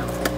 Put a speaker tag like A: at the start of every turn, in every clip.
A: down.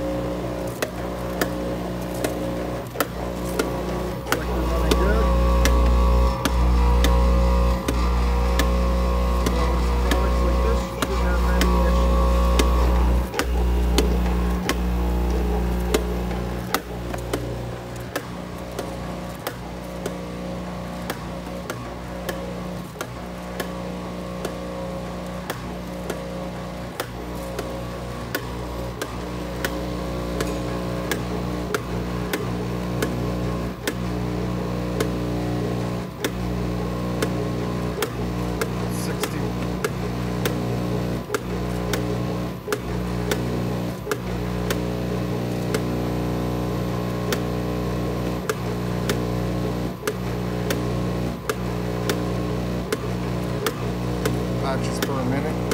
A: just for a minute.